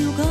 you go.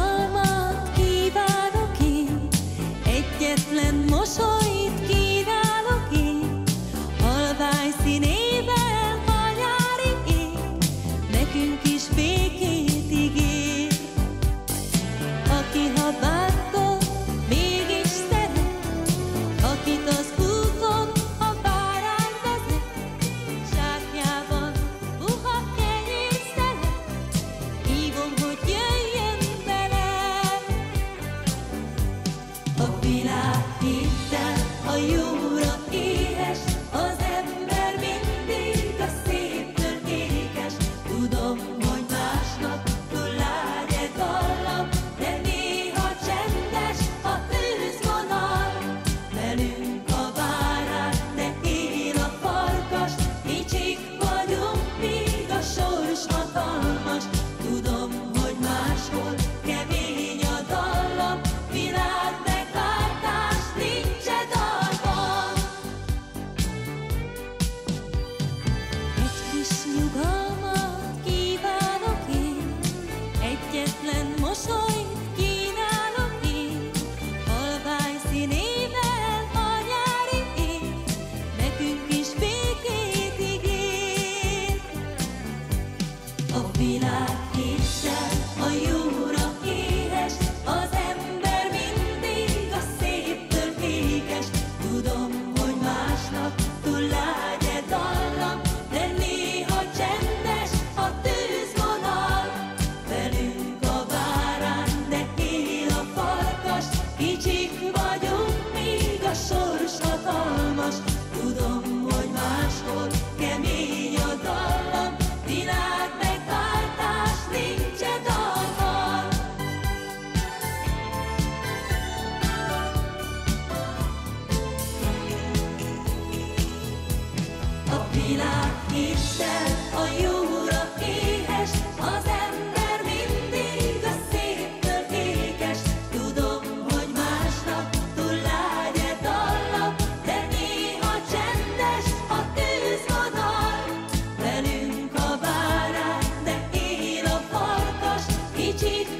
teeth.